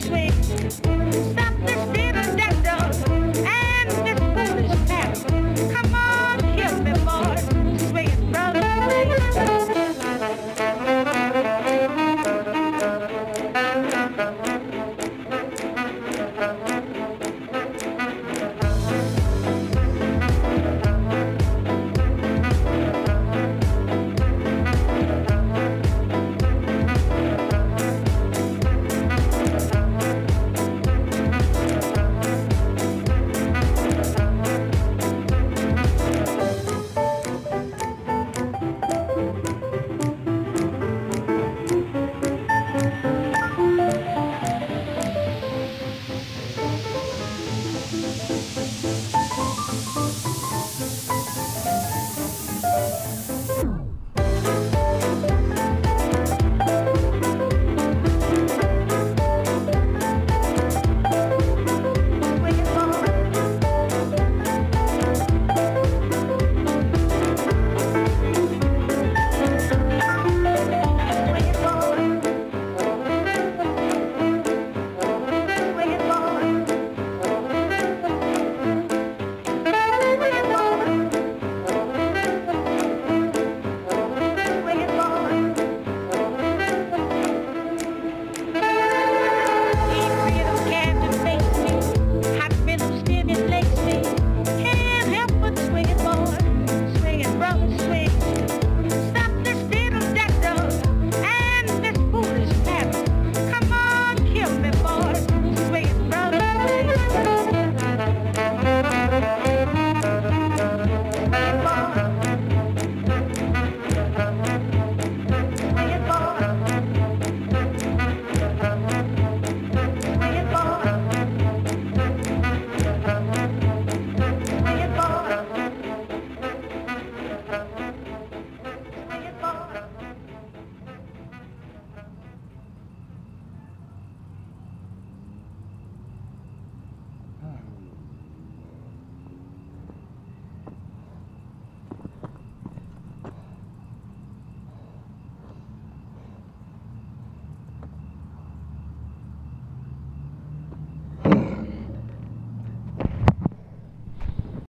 swing.